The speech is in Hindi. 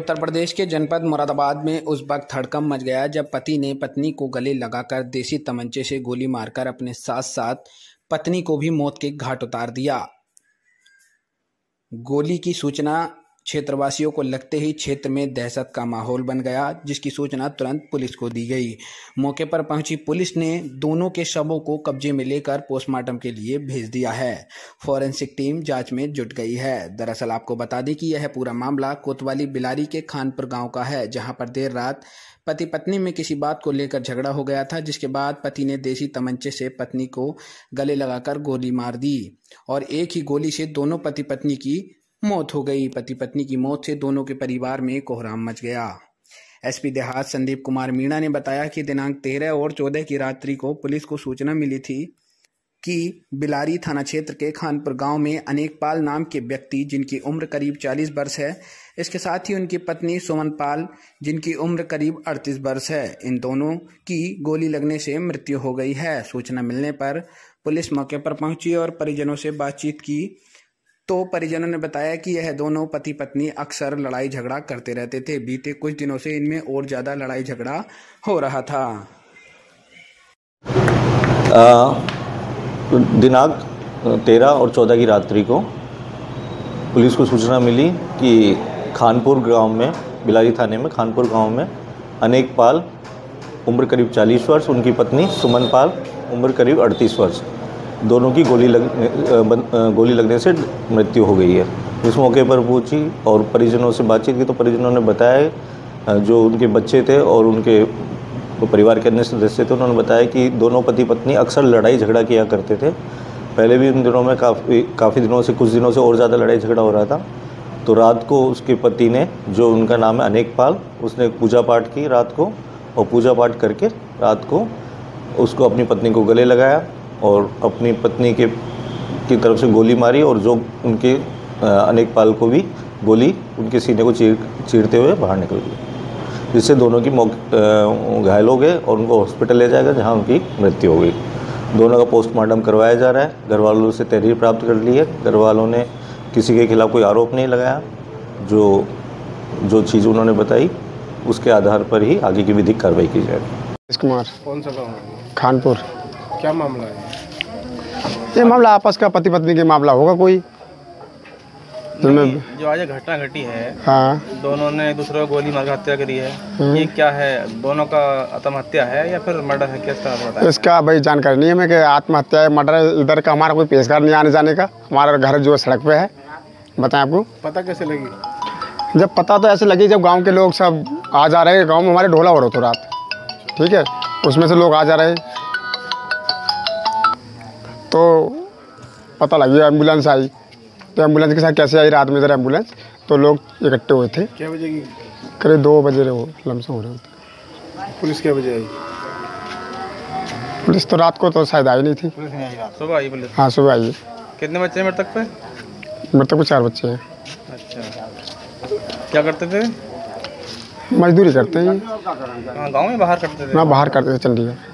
उत्तर प्रदेश के जनपद मुरादाबाद में उस वक्त हड़कम मच गया जब पति ने पत्नी को गले लगाकर देसी तमंचे से गोली मारकर अपने साथ साथ पत्नी को भी मौत के घाट उतार दिया। गोली की सूचना क्षेत्रवासियों को लगते ही क्षेत्र में दहशत का माहौल बन गया, जिसकी सूचना तुरंत पुलिस को दी गई। मौके पर पहुँची पुलिस ने दोनों के शवों को कब्जे में लेकर पोस्टमार्टम के लिए भेज दिया है। फॉरेंसिक टीम जाँच में जुट गई है। दरअसल आपको बता दें कि यह पूरा मामला कोतवाली बिलारी के खानपुर गाँव का है, जहाँ पर देर रात पति पत्नी में किसी बात को लेकर झगड़ा हो गया था, जिसके बाद पति ने देसी तमंचे से पत्नी को गले लगाकर गोली मार दी और एक ही गोली से दोनों पति पत्नी की मौत हो गई। पति पत्नी की मौत से दोनों के परिवार में कोहराम मच गया। एसपी देहात संदीप कुमार मीणा ने बताया कि दिनांक तेरह और चौदह की रात्रि को पुलिस को सूचना मिली थी कि बिलारी थाना क्षेत्र के खानपुर गाँव में अनेक पाल नाम के व्यक्ति, जिनकी उम्र करीब 40 वर्ष है, इसके साथ ही उनकी पत्नी सुमन पाल, जिनकी उम्र करीब 38 वर्ष है, इन दोनों की गोली लगने से मृत्यु हो गई है। सूचना मिलने पर पुलिस मौके पर पहुँची और परिजनों से बातचीत की। तो परिजनों ने बताया कि यह दोनों पति पत्नी अक्सर लड़ाई झगड़ा करते रहते थे। बीते कुछ दिनों से इनमें और ज़्यादा लड़ाई झगड़ा हो रहा था। दिनांक तेरह और चौदह की रात्रि को पुलिस को सूचना मिली कि खानपुर गाँव में, बिलारी थाने में, खानपुर गाँव में अनेक पाल, उम्र करीब 40 वर्ष, उनकी पत्नी सुमन पाल, उम्र करीब 38 वर्ष। दोनों की गोली लग गोली लगने से मृत्यु हो गई है। इस मौके पर पूछी और परिजनों से बातचीत की तो परिजनों ने बताया जो उनके बच्चे थे और उनके परिवार के अन्य सदस्य थे, उन्होंने बताया कि दोनों पति पत्नी अक्सर लड़ाई झगड़ा किया करते थे। पहले भी उन दिनों में काफ़ी काफ़ी दिनों से, कुछ दिनों से और ज़्यादा लड़ाई झगड़ा हो रहा था। तो रात को उसके पति ने, जो उनका नाम है अनेक पाल, उसने पूजा पाठ की रात को और पूजा पाठ करके रात को उसको अपनी पत्नी को गले लगाया। और अपनी पत्नी के की तरफ़ से गोली मारी और जो उनके अनेक पाल को भी गोली उनके सीने को चीर चीरते हुए बाहर निकल गई। जिससे दोनों की मौके घायल हो गए और उनको हॉस्पिटल ले जाएगा जहाँ उनकी मृत्यु हो गई। दोनों का पोस्टमार्टम करवाया जा रहा है। घर वालों से तहरीर प्राप्त कर ली है। घर वालों ने किसी के खिलाफ़ कोई आरोप नहीं लगाया। जो जो चीज़ उन्होंने बताई उसके आधार पर ही आगे की विधिक कार्रवाई की जाएगी। कुमार कौन सा गाँव खानपुर। क्या मामला है? ये मामला आपस का पति पत्नी के मामला होगा कोई? जो आज घटना घटी है हाँ। दोनों ने दूसरे को गोली मार हत्या करी है। हम्म। ये क्या है? दोनों का आत्महत्या है या फिर मर्डर है? क्या इसका इसका भाई जानकारी नहीं है मैं कि आत्महत्या है मर्डर इधर का हमारा कोई पेशकार नहीं आने जाने का। हमारा घर जो है सड़क पे है। बताएँ आपको। पता कैसे लगी? जब पता तो ऐसे लगी जब गाँव के लोग सब आ जा रहे गाँव में हमारे ढोला हो रहा था रात। ठीक है? उसमें से लोग आ जा रहे तो पता लग गया एंबुलेंस आई। तो एंबुलेंस के साथ कैसे आई रात में इधर एंबुलेंस? तो लोग इकट्ठे हुए थे। क्या बजे की? करीब दो बजे रहे वो लमसम हो रहे थे पुलिस क्या बजे आई? पुलिस तो रात को तो शायद आई नहीं थी। पुलिस नहीं आई रात सुबह आई पुलिस? हाँ सुबह आई। कितने बच्चे हैं मृतक पे? मृतक को चार बच्चे हैं। अच्छा। क्या करते थे? मजदूरी करते हैं। हाँ गाँव में बाहर करते थे। ना बाहर करते थे चंडीगढ़।